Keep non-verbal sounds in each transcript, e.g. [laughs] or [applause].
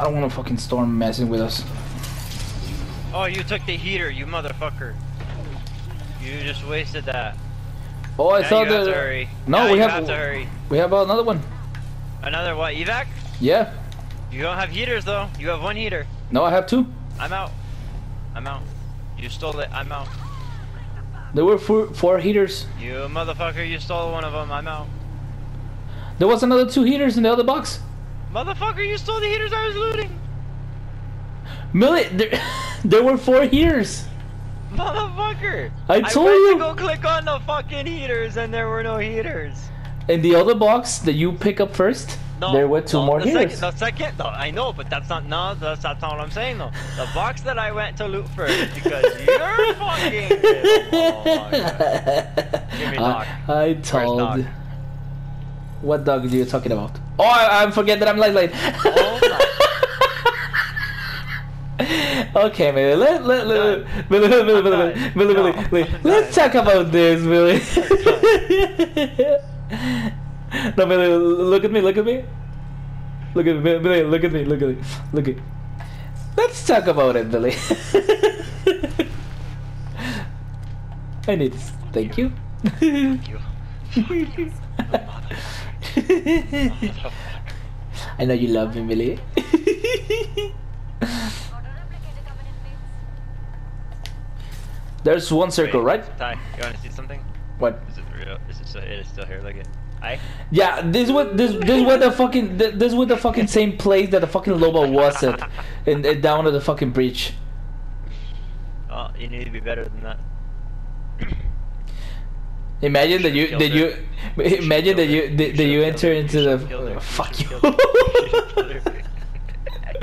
I don't want to fucking storm messing with us. Oh, you took the heater, you motherfucker. You just wasted that. Oh, I now thought have that. to hurry. No, Now we you have- have to hurry. We have another one. Another what? Evac? Yeah. You don't have heaters though. You have one heater. No, I have two. I'm out. I'm out. You stole it. I'm out. There were four, four heaters. You motherfucker, you stole one of them. I'm out. There was another two heaters in the other box. Motherfucker, you stole the heaters I was looting. Millie, there, [laughs] there were four heaters. Motherfucker. I told went you. to go click on the fucking heaters and there were no heaters. In the other box that you pick up first, No, there were two no, more the heaters. Second, the second, no, I know, but that's not, no, that's, that's not what I'm saying though. The box that I went to loot first because [laughs] you're fucking. Oh, my God. Give me dog. I, I told. Dog? What dog are you talking about? Oh, I, I forget that I'm light light. Oh [laughs] okay, Millie, let, let, let, done. Millie, Millie, Millie, I'm Millie. Millie, Millie, Millie, let's done. talk about this, Millie. [laughs] no, Millie, look at me, look at me. Look at me, Millie, look at me, look at me, look at Let's talk about it, Billy. [laughs] I need this. Thank you. Thank you. I know you love me, Millie. There's one circle, Wait, right? Ty, you want to see something? What? Is it real? Is it still, it is still here? Look at. I. Yeah, this is what this this is what the fucking this this is what the fucking same place that the fucking Loba was at, in, in down at the fucking bridge. Oh, you need to be better than that. Imagine that you that you imagine that you that, that you enter into the Should've killed her. [laughs] fuck you. Should've killed her.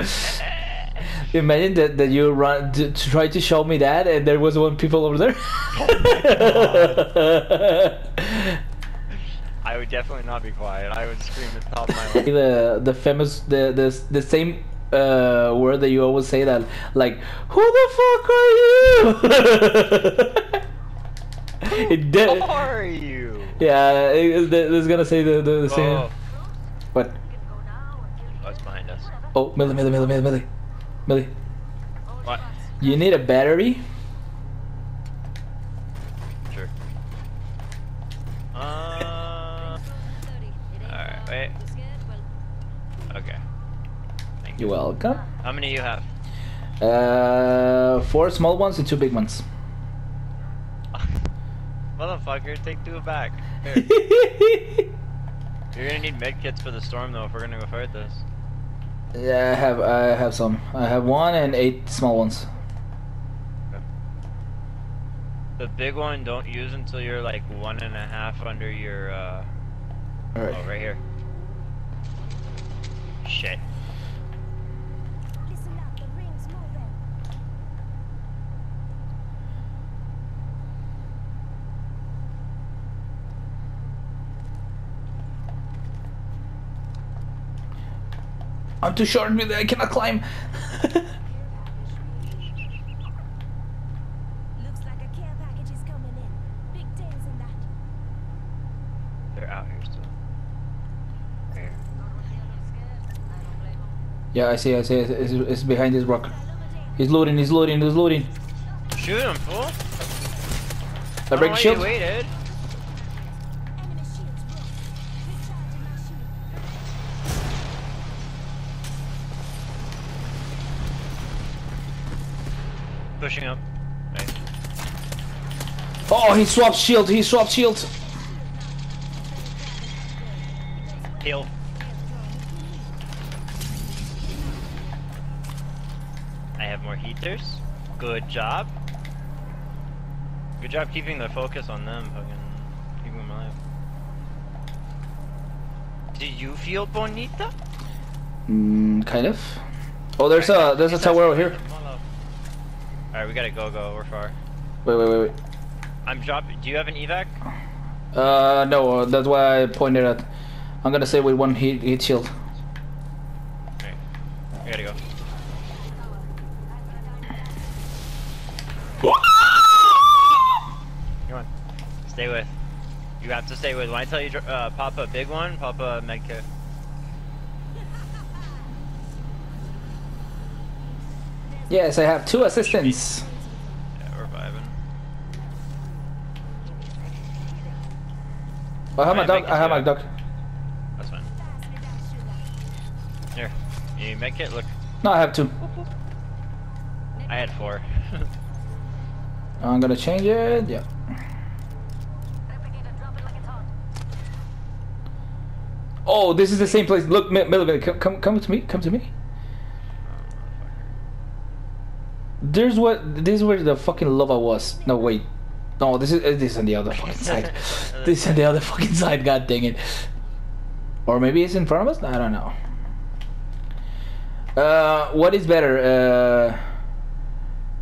[laughs] Imagine that that you run to, to try to show me that, and there was one people over there. [laughs] I would definitely not be quiet. I would scream at the top of my lungs. the the famous the the the same uh word that you always say that like who the fuck are you? it Who are you? Yeah, it, it, it's gonna say the the, the same. Oh, What? oh, it's behind us. Oh, Millie, Millie, Millie, Millie, Millie, Millie. What? You need a battery. Sure. Uh. Alright, wait. Okay. Thank you. You're welcome. How many you have? Uh, four small ones and two big ones. Motherfucker, take two back. [laughs] You're gonna need med kits for the storm though if we're gonna go fight this. yeah, I have I have some. I have one and eight small ones. The big one don't use until you're like one and a half under your uh All right. oh right here. Shit. Listen up, the ring's moving. I'm too short. Millie, I cannot climb. [laughs] Looks like a care package is coming in. Big days in that. They're out here still. Right yeah, I see. I see. It's, it's, it's behind this rock. He's loading. He's loading. He's loading. Shoot him, fool! I break shield. You waited. Pushing up. Nice. Oh, he swapped shield. He swapped shield. Heal. I have more heaters. Good job. Good job keeping the focus on them, fucking keeping them alive. Do you feel bonita? Mm, kind of. Oh, there's a there's a tower over here. Alright, we gotta go, go. We're far. Wait, wait, wait, wait. I'm dropping. Do you have an evac? Uh, no, that's why I pointed at. I'm gonna say with one heat, heat shield. Okay. We gotta go. Come on. Stay with. You have to stay with. When I tell you uh, pop a big one, pop a med Yes, I have two assistants. Yeah, we're vibing. I have my dog. I have my dog. That's fine. Pass me that sugar. Here. You make it look. No, I have two. I had four. [laughs] I'm gonna change it. Yeah. Oh, this is the same place. Look, Millivan, come, come, come to me. Come to me. There's what. This is where the fucking lava was. No, wait. No, this is uh, this is on the other [laughs] fucking side. this is on the other fucking side. God dang it. Or maybe it's in front of us. I don't know. Uh, what is better? Uh,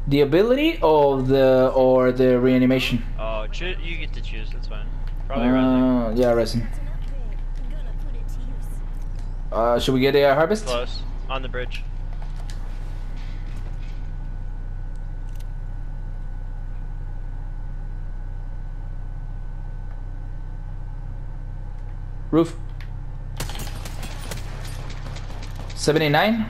the ability of the or the reanimation? oh, you get to choose. That's fine. Probably resin. Uh, yeah, resin. It's an upgrade. I'm gonna put it to use. Uh, should we get a harvest? Close. On the bridge. Roof. 79.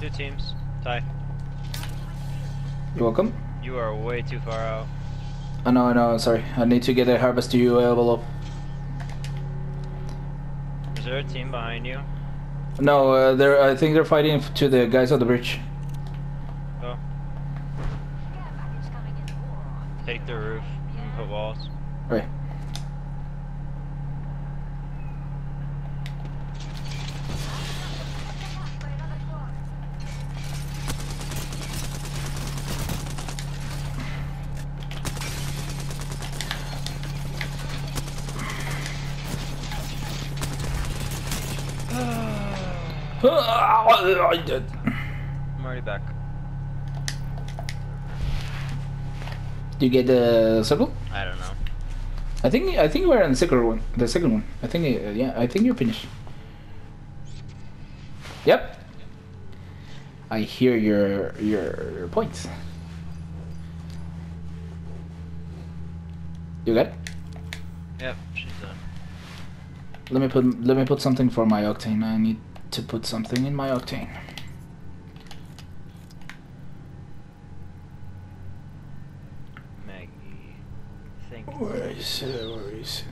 Two teams. Ty. You're welcome. You are way too far out. I oh no, no, sorry. I need to get a harvest to you uh, below. Is there a team behind you? No, uh, they're. I think they're fighting to the guys on the bridge. Oh. Take the roof and put walls. Right. I'm already back. Do you get the circle? I don't know. I think I think we're on the second one. The second one. I think uh, yeah. I think you're finished. Yep. I hear your your, your points. You got it? Yep, she's done. Let me put let me put something for my octane. I need to put something in my octane. Maggie. Think. Where is it? Where is it?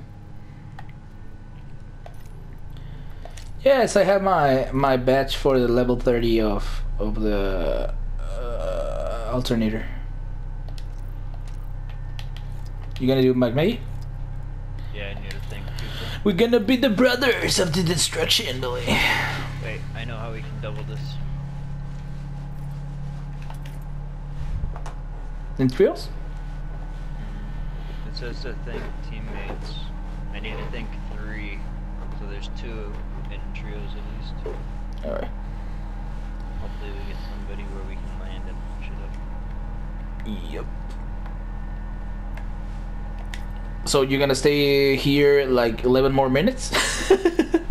Yes, I have my my badge for the level thirty of of the uh, alternator. You gonna do Magmate? Yeah, I need to think. too. We're gonna be the brothers of the destruction, boy. Know how we can double this. In trios? It says to think teammates. I need to think three. So there's two in trios at least. Alright. Hopefully we get somebody where we can land and push it up. Yep. So you're gonna stay here like 11 more minutes? [laughs]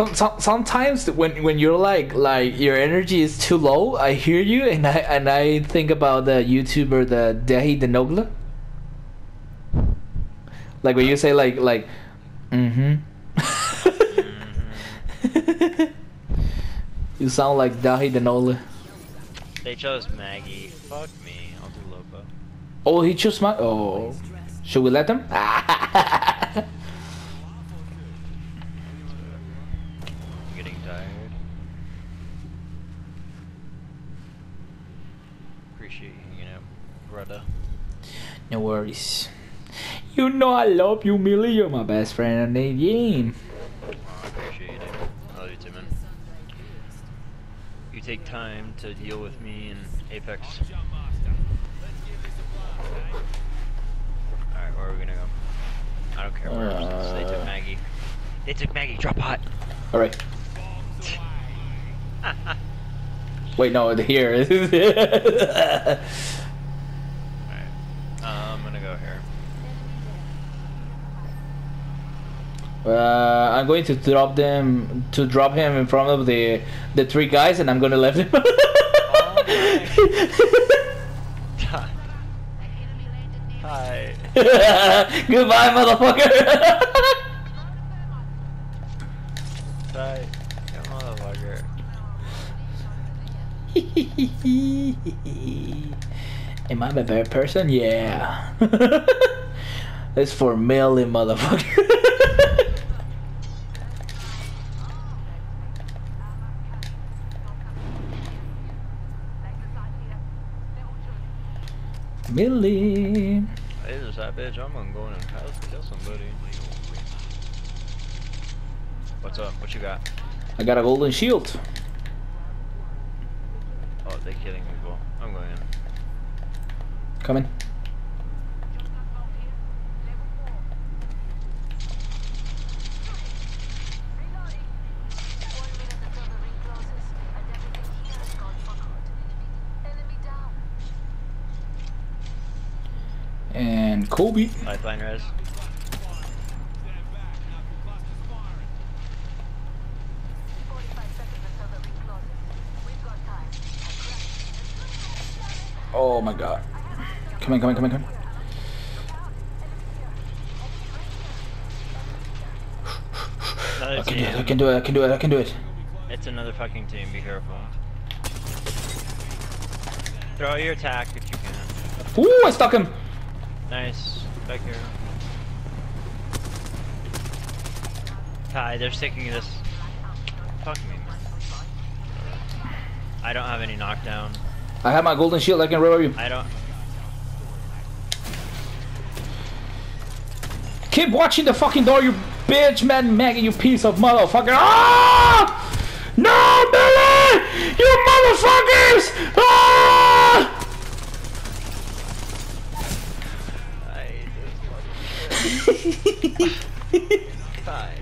some, some, sometimes when when you're like like your energy is too low, I hear you and I and I think about the YouTuber the Daithi De Nogla. Like when you say like like mm-hmm. [laughs] you sound like Daithi De Nogla. They chose Maggie. Fuck me. I'll do Lobo. Oh, he chose my. Oh, should we let him? [laughs] I'm getting tired. Appreciate you hanging out, brother. No worries. You know I love you, Millie. You're my best friend in the game. I appreciate it. I love you too, man. You take time to deal with me in Apex. Alright, where are we gonna go? I don't care where. Uh, they took Uh, Maggie. They took Maggie. Drop hot. All right. [laughs] Wait, no, here. [laughs] Alright. Uh, I'm gonna go here. Uh, I'm going to drop them to drop him in front of the the three guys, and I'm gonna left him. [laughs] Goodbye, motherfucker. You motherfucker. Am I a bad person? Yeah. [laughs] it's for million motherfucker. Millie. Hey, this that bitch. I'm gonna go in and kill somebody. What's up? What you got? I got a golden shield. Oh, they're killing people. I'm going in. Coming. And Kobe. Lifeline res. Oh my god. Come in, come in, come in, come in. I can do it, I can do it, I can do it, I can do it. It's another fucking team. Be careful. Throw your attack if you can. Ooh, I stuck him. Nice. Back here. Ty, they're sticking this. Fuck me. I don't have any knockdown. I have my golden shield, I can revive you. I don't. Keep watching the fucking door, you bitch, man, Maggie, you piece of motherfucker. Ah! No, Billy! You motherfuckers! Ah! I just Ty.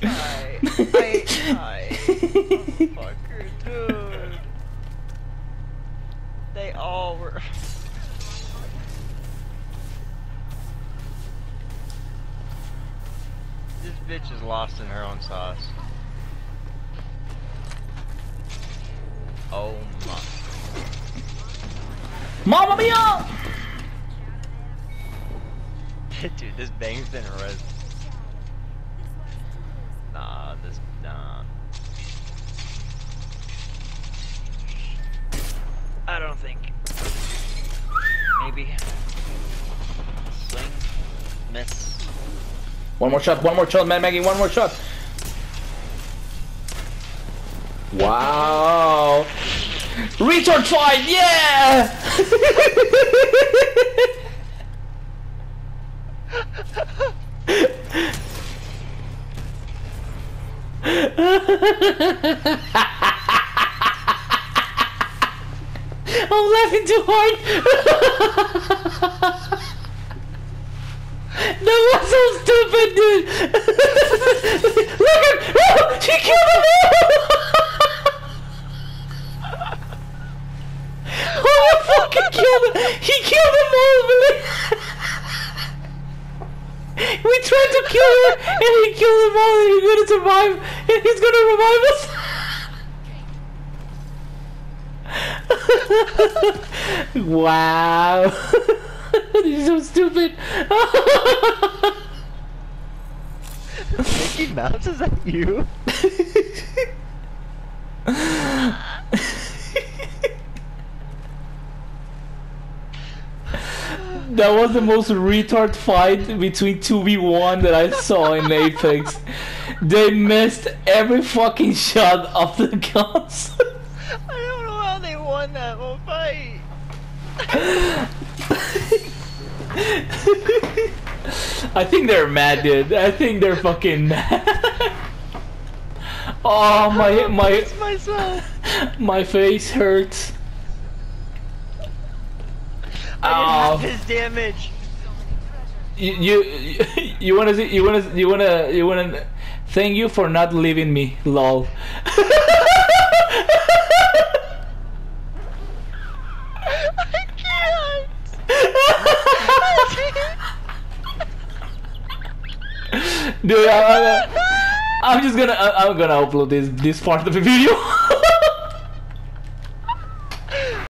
Ty. I. Ty. Fucker, dude. They all were. This bitch is lost in her own sauce. Oh my. Mamma mia! Dude, this bang's been res. Nah, this. Nah. I don't think. Maybe. Swing. Miss. One more shot, one more shot, man, Maggie, one more shot. Wow. Retard fight, yeah! [laughs] I'm laughing too hard. that was so stupid, dude. Look at, oh, she killed him oh, you fucking killed him. He killed them all. We tried to kill her, and he killed them all, and he's gonna survive, and he's gonna revive us. [laughs] wow. [laughs] is so stupid. Mickey Mouse, is that you? [laughs] that was the most retard fight between 2v1 that I saw in Apex. They missed every fucking shot of the guns. [laughs] I don't know how they won that whole fight. [laughs] I think they're mad, dude. I think they're fucking mad. [laughs] oh, my my my face hurts. I Ow. have oh. his damage. You you [laughs] you wanna see, you wanna you wanna you wanna thank you for not leaving me, lol. I can't. [laughs] Dude, I, I'm just gonna I, I'm gonna upload this this part of the video. [laughs]